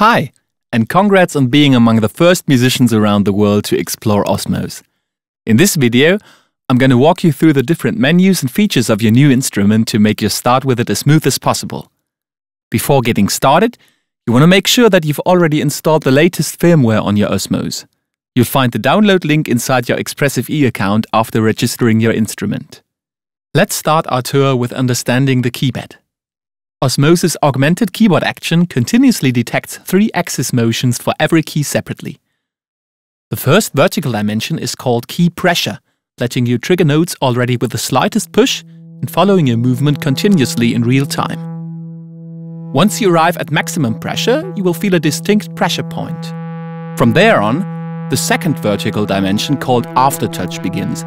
Hi, and congrats on being among the first musicians around the world to explore Osmose. In this video, I'm going to walk you through the different menus and features of your new instrument to make your start with it as smooth as possible. Before getting started, you want to make sure that you've already installed the latest firmware on your Osmose. You'll find the download link inside your Expressive E account after registering your instrument. Let's start our tour with understanding the keybed. Osmose's augmented keyboard action continuously detects three axis motions for every key separately. The first vertical dimension is called key pressure, letting you trigger notes already with the slightest push and following your movement continuously in real time. Once you arrive at maximum pressure, you will feel a distinct pressure point. From there on, the second vertical dimension called aftertouch begins.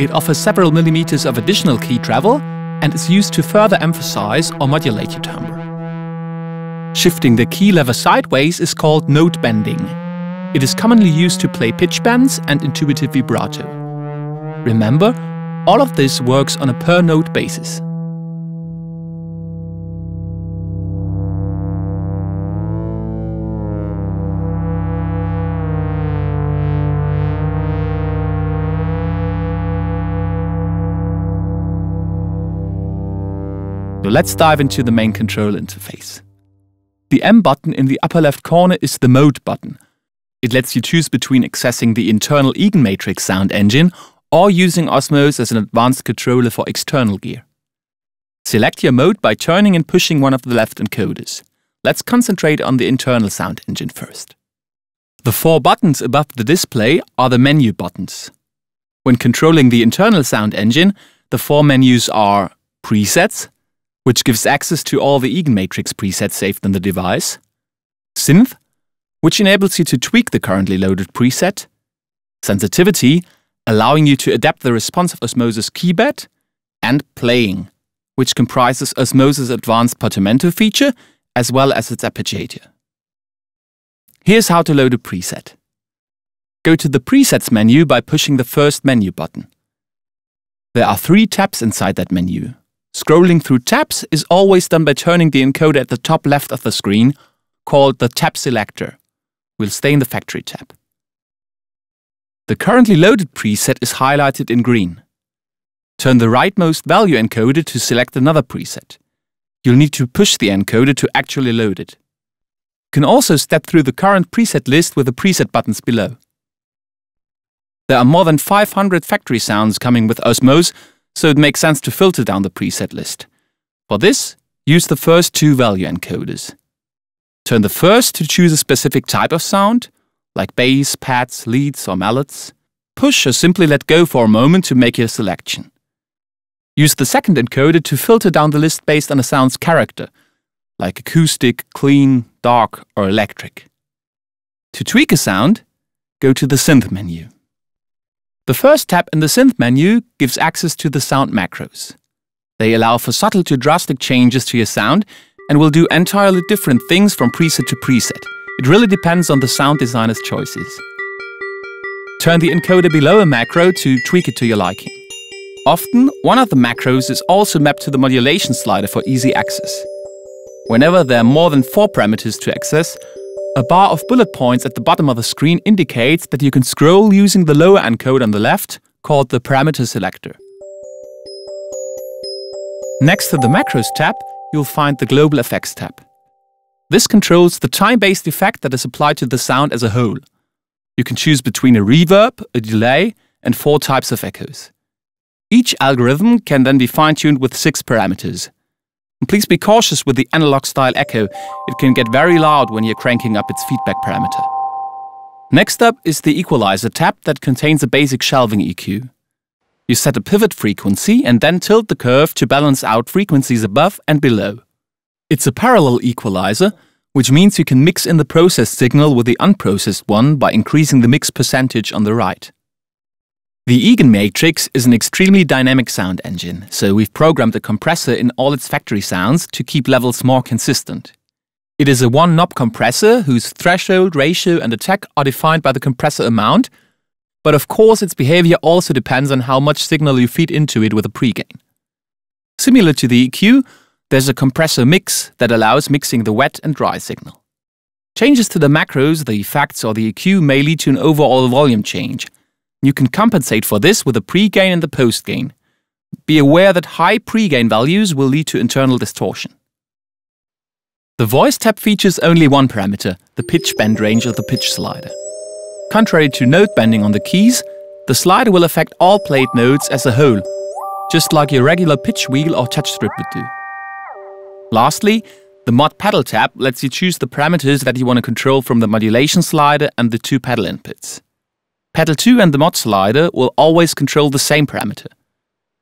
It offers several millimeters of additional key travel and is used to further emphasize or modulate your timbre. Shifting the key lever sideways is called note bending. It is commonly used to play pitch bends and intuitive vibrato. Remember, all of this works on a per note basis. So let's dive into the main control interface. The M button in the upper left corner is the Mode button. It lets you choose between accessing the internal EaganMatrix sound engine or using Osmose as an advanced controller for external gear. Select your mode by turning and pushing one of the left encoders. Let's concentrate on the internal sound engine first. The four buttons above the display are the menu buttons. When controlling the internal sound engine, the four menus are Presets, which gives access to all the EaganMatrix presets saved on the device, Synth, which enables you to tweak the currently loaded preset, Sensitivity, allowing you to adapt the response of Osmose's keybed, and Playing, which comprises Osmose's advanced portamento feature as well as its arpeggiator. Here's how to load a preset. Go to the Presets menu by pushing the first menu button. There are three tabs inside that menu. Scrolling through tabs is always done by turning the encoder at the top left of the screen, called the tab selector. We'll stay in the factory tab. The currently loaded preset is highlighted in green. Turn the rightmost value encoder to select another preset. You'll need to push the encoder to actually load it. You can also step through the current preset list with the preset buttons below. There are more than 500 factory sounds coming with Osmose, so it makes sense to filter down the preset list. For this, use the first two value encoders. Turn the first to choose a specific type of sound, like bass, pads, leads, or mallets. Push or simply let go for a moment to make your selection. Use the second encoder to filter down the list based on a sound's character, like acoustic, clean, dark, or electric. To tweak a sound, go to the Synth menu. The first tab in the Synth menu gives access to the sound macros. They allow for subtle to drastic changes to your sound and will do entirely different things from preset to preset. It really depends on the sound designer's choices. Turn the encoder below a macro to tweak it to your liking. Often, one of the macros is also mapped to the modulation slider for easy access. Whenever there are more than four parameters to access, a bar of bullet points at the bottom of the screen indicates that you can scroll using the lower encode on the left, called the parameter selector. Next to the Macros tab, you'll find the Global Effects tab. This controls the time-based effect that is applied to the sound as a whole. You can choose between a reverb, a delay, and four types of echoes. Each algorithm can then be fine-tuned with six parameters. And please be cautious with the analog style echo, it can get very loud when you're cranking up its feedback parameter. Next up is the Equalizer tab that contains a basic shelving EQ. You set a pivot frequency and then tilt the curve to balance out frequencies above and below. It's a parallel equalizer, which means you can mix in the processed signal with the unprocessed one by increasing the mix percentage on the right. The EaganMatrix is an extremely dynamic sound engine, so we've programmed a compressor in all its factory sounds to keep levels more consistent. It is a one-knob compressor whose threshold, ratio and attack are defined by the compressor amount, but of course its behavior also depends on how much signal you feed into it with a pregain. Similar to the EQ, there's a compressor mix that allows mixing the wet and dry signal. Changes to the macros, the effects, or the EQ may lead to an overall volume change. You can compensate for this with the pre-gain and the post-gain. Be aware that high pre-gain values will lead to internal distortion. The Voice tab features only one parameter, the pitch bend range of the pitch slider. Contrary to note bending on the keys, the slider will affect all played notes as a whole, just like your regular pitch wheel or touch strip would do. Lastly, the Mod Pedal tab lets you choose the parameters that you want to control from the modulation slider and the two pedal inputs. Pedal 2 and the Mod slider will always control the same parameter.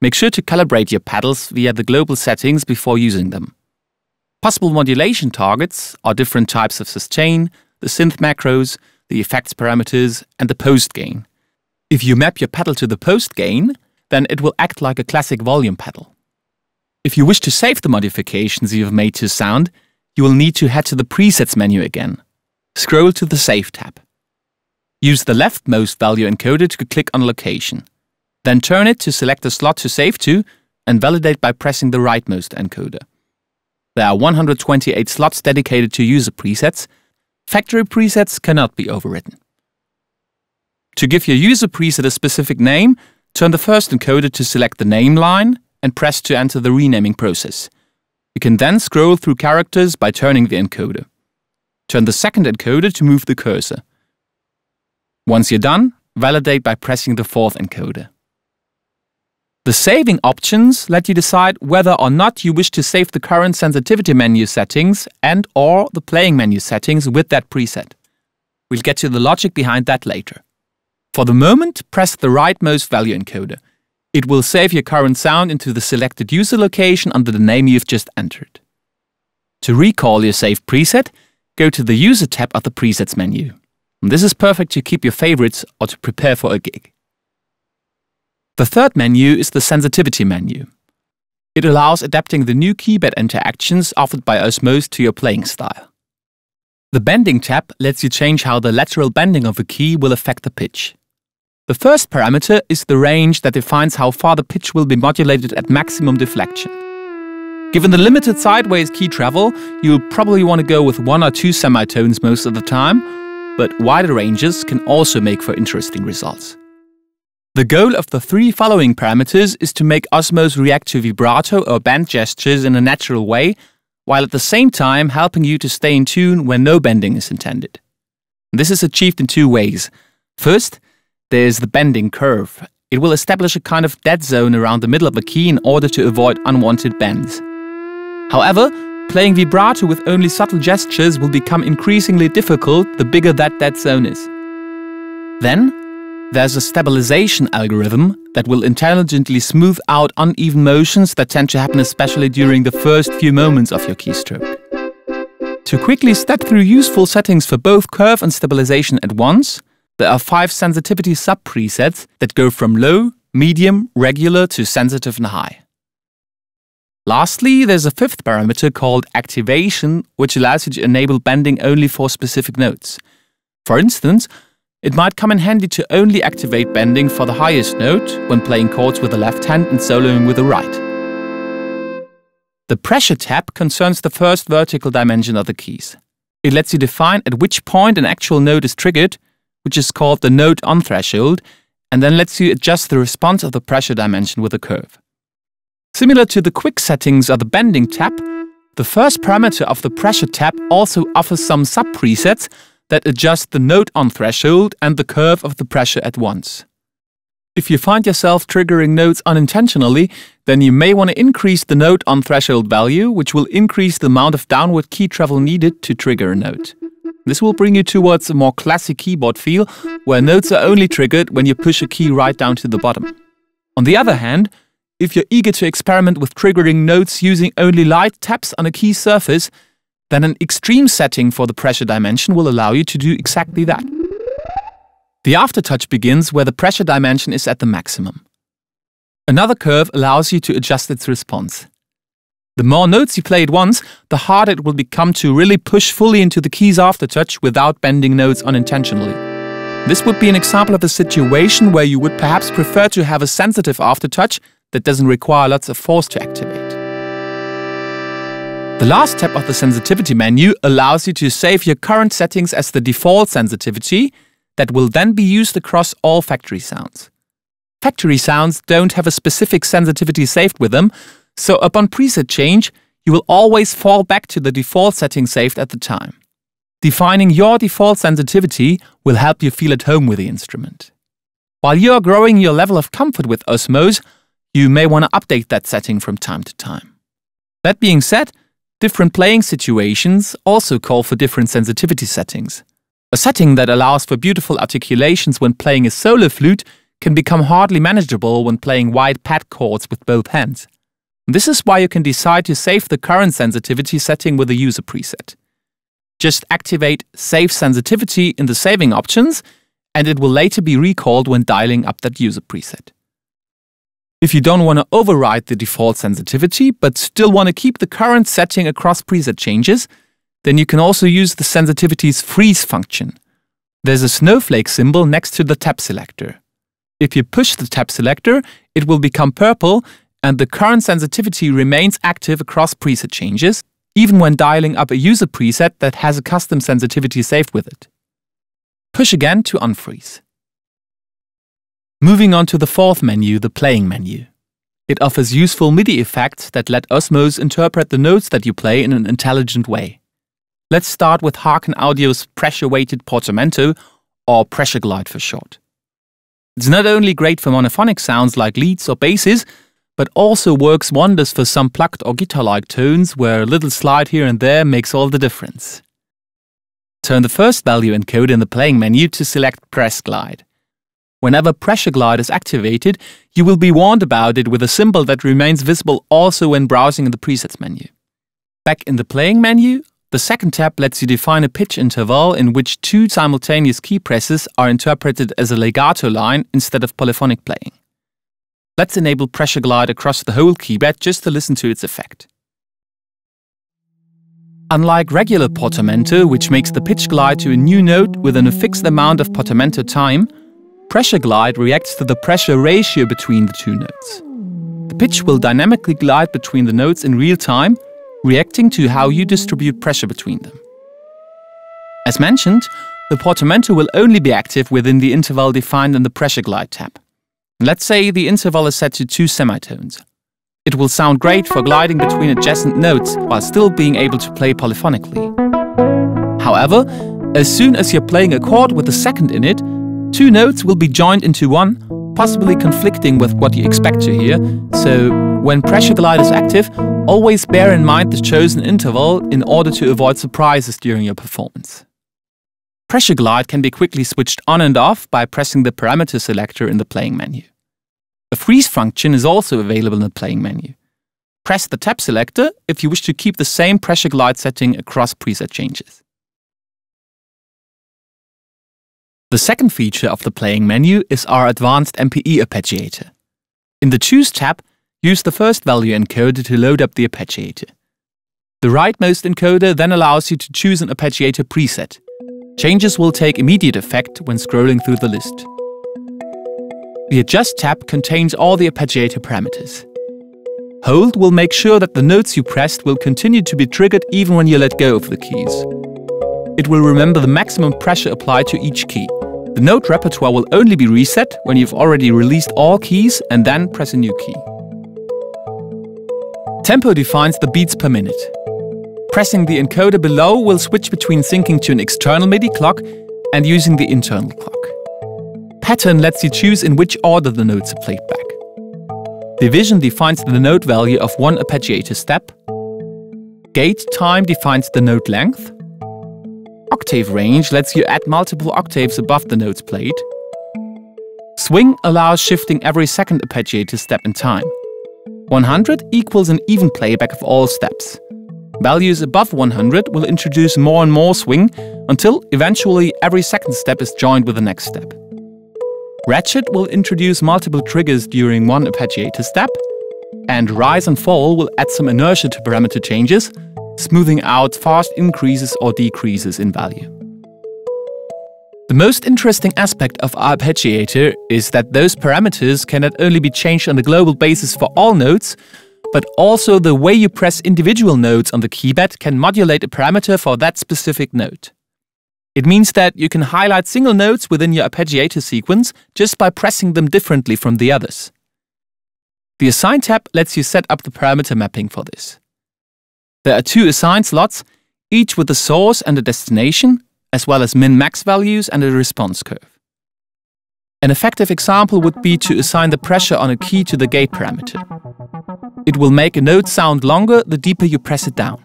Make sure to calibrate your pedals via the global settings before using them. Possible modulation targets are different types of sustain, the synth macros, the effects parameters, and the post gain. If you map your pedal to the post gain, then it will act like a classic volume pedal. If you wish to save the modifications you've made to sound, you will need to head to the Presets menu again. Scroll to the Save tab. Use the leftmost value encoder to click on location. Then turn it to select the slot to save to and validate by pressing the rightmost encoder. There are 128 slots dedicated to user presets. Factory presets cannot be overwritten. To give your user preset a specific name, turn the first encoder to select the name line and press to enter the renaming process. You can then scroll through characters by turning the encoder. Turn the second encoder to move the cursor. Once you're done, validate by pressing the fourth encoder. The saving options let you decide whether or not you wish to save the current sensitivity menu settings and or the playing menu settings with that preset. We'll get to the logic behind that later. For the moment, press the rightmost value encoder. It will save your current sound into the selected user location under the name you've just entered. To recall your saved preset, go to the User tab of the Presets menu. This is perfect to keep your favorites or to prepare for a gig. The third menu is the sensitivity menu. It allows adapting the new keyboard interactions offered by Osmose to your playing style. The Bending tab lets you change how the lateral bending of a key will affect the pitch. The first parameter is the range that defines how far the pitch will be modulated at maximum deflection. Given the limited sideways key travel, you'll probably want to go with one or two semitones most of the time, but wider ranges can also make for interesting results. The goal of the three following parameters is to make Osmose react to vibrato or bend gestures in a natural way, while at the same time helping you to stay in tune when no bending is intended. This is achieved in two ways. First, there's the bending curve. It will establish a kind of dead zone around the middle of a key in order to avoid unwanted bends. However, playing vibrato with only subtle gestures will become increasingly difficult the bigger that dead zone is. Then, there's a stabilization algorithm that will intelligently smooth out uneven motions that tend to happen especially during the first few moments of your keystroke. To quickly step through useful settings for both curve and stabilization at once, there are five sensitivity sub-presets that go from low, medium, regular to sensitive and high. Lastly, there's a fifth parameter called activation, which allows you to enable bending only for specific notes. For instance, it might come in handy to only activate bending for the highest note when playing chords with the left hand and soloing with the right. The pressure tab concerns the first vertical dimension of the keys. It lets you define at which point an actual note is triggered, which is called the note on threshold, and then lets you adjust the response of the pressure dimension with a curve. Similar to the quick settings of the bending tab, the first parameter of the pressure tab also offers some sub-presets that adjust the note on threshold and the curve of the pressure at once. If you find yourself triggering notes unintentionally, then you may want to increase the note on threshold value, which will increase the amount of downward key travel needed to trigger a note. This will bring you towards a more classic keyboard feel, where notes are only triggered when you push a key right down to the bottom. On the other hand, if you're eager to experiment with triggering notes using only light taps on a key surface, then an extreme setting for the pressure dimension will allow you to do exactly that. The aftertouch begins where the pressure dimension is at the maximum. Another curve allows you to adjust its response. The more notes you play at once, the harder it will become to really push fully into the key's aftertouch without bending notes unintentionally. This would be an example of a situation where you would perhaps prefer to have a sensitive aftertouch that doesn't require lots of force to activate. The last tab of the sensitivity menu allows you to save your current settings as the default sensitivity that will then be used across all factory sounds. Factory sounds don't have a specific sensitivity saved with them, so upon preset change, you will always fall back to the default setting saved at the time. Defining your default sensitivity will help you feel at home with the instrument. While you are growing your level of comfort with Osmose, you may want to update that setting from time to time. That being said, different playing situations also call for different sensitivity settings. A setting that allows for beautiful articulations when playing a solo flute can become hardly manageable when playing wide pad chords with both hands. This is why you can decide to save the current sensitivity setting with a user preset. Just activate Save Sensitivity in the saving options, and it will later be recalled when dialing up that user preset. If you don't want to override the default sensitivity, but still want to keep the current setting across preset changes, then you can also use the sensitivity's freeze function. There's a snowflake symbol next to the tab selector. If you push the tab selector, it will become purple and the current sensitivity remains active across preset changes, even when dialing up a user preset that has a custom sensitivity saved with it. Push again to unfreeze. Moving on to the fourth menu, the playing menu. It offers useful MIDI effects that let Osmose interpret the notes that you play in an intelligent way. Let's start with Haken Audio's pressure-weighted portamento, or pressure glide for short. It's not only great for monophonic sounds like leads or basses, but also works wonders for some plucked or guitar-like tones where a little slide here and there makes all the difference. Turn the first value encoder in the playing menu to select Press Glide. Whenever Pressure Glide is activated, you will be warned about it with a symbol that remains visible also when browsing in the presets menu. Back in the playing menu, the second tab lets you define a pitch interval in which two simultaneous key presses are interpreted as a legato line instead of polyphonic playing. Let's enable pressure glide across the whole keybed just to listen to its effect. Unlike regular portamento, which makes the pitch glide to a new note within a fixed amount of portamento time, pressure glide reacts to the pressure ratio between the two notes. The pitch will dynamically glide between the notes in real time reacting to how you distribute pressure between them. As mentioned, the portamento will only be active within the interval defined in the pressure glide tab. Let's say the interval is set to two semitones. It will sound great for gliding between adjacent notes while still being able to play polyphonically. However, as soon as you're playing a chord with a second in it, two notes will be joined into one, possibly conflicting with what you expect to hear, so when pressure glide is active, always bear in mind the chosen interval in order to avoid surprises during your performance. Pressure glide can be quickly switched on and off by pressing the parameter selector in the playing menu. A freeze function is also available in the playing menu. Press the tab selector if you wish to keep the same pressure glide setting across preset changes. The second feature of the playing menu is our advanced MPE arpeggiator. In the Choose tab, Use the first value encoder to load up the arpeggiator. The rightmost encoder then allows you to choose an arpeggiator preset. Changes will take immediate effect when scrolling through the list. The Adjust tab contains all the arpeggiator parameters. Hold will make sure that the notes you pressed will continue to be triggered even when you let go of the keys. It will remember the maximum pressure applied to each key. The note repertoire will only be reset when you've already released all keys and then press a new key. Tempo defines the beats per minute. Pressing the encoder below will switch between syncing to an external MIDI clock and using the internal clock. Pattern lets you choose in which order the notes are played back. Division defines the note value of one arpeggiator step. Gate time defines the note length. Octave range lets you add multiple octaves above the notes played. Swing allows shifting every second arpeggiator step in time. 100 equals an even playback of all steps. Values above 100 will introduce more and more swing until eventually every second step is joined with the next step. Ratchet will introduce multiple triggers during one arpeggiator step, and Rise and Fall will add some inertia to parameter changes, smoothing out fast increases or decreases in value. The most interesting aspect of arpeggiator is that those parameters can not only be changed on a global basis for all notes, but also the way you press individual notes on the keybed can modulate a parameter for that specific note. It means that you can highlight single notes within your arpeggiator sequence just by pressing them differently from the others. The Assign tab lets you set up the parameter mapping for this. There are two assigned slots, each with a source and a destination, as well as min-max values and a response curve. An effective example would be to assign the pressure on a key to the gate parameter. It will make a note sound longer the deeper you press it down.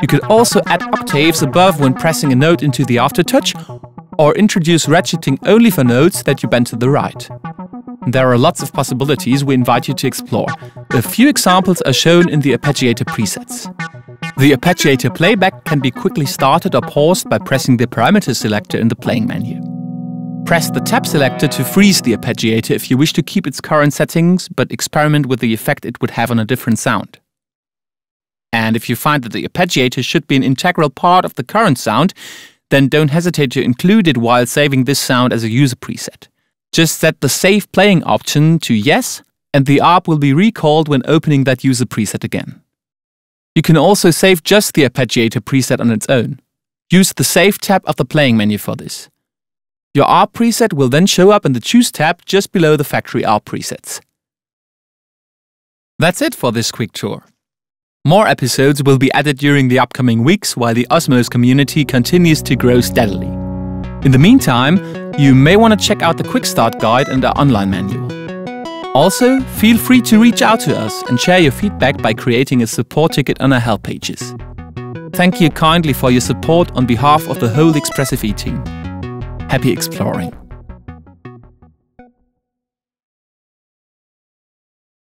You could also add octaves above when pressing a note into the aftertouch, or introduce ratcheting only for notes that you bend to the right. There are lots of possibilities we invite you to explore. A few examples are shown in the arpeggiator presets. The arpeggiator playback can be quickly started or paused by pressing the parameter selector in the playing menu. Press the tab selector to freeze the arpeggiator if you wish to keep its current settings but experiment with the effect it would have on a different sound. And if you find that the arpeggiator should be an integral part of the current sound, then don't hesitate to include it while saving this sound as a user preset. Just set the Save Playing option to Yes, and the ARP will be recalled when opening that user preset again. You can also save just the arpeggiator preset on its own. Use the Save tab of the playing menu for this. Your ARP preset will then show up in the Choose tab just below the factory ARP presets. That's it for this quick tour. More episodes will be added during the upcoming weeks while the Osmose community continues to grow steadily. In the meantime, you may want to check out the Quick Start Guide and our online manual. Also, feel free to reach out to us and share your feedback by creating a support ticket on our help pages. Thank you kindly for your support on behalf of the whole Expressive E team. Happy exploring!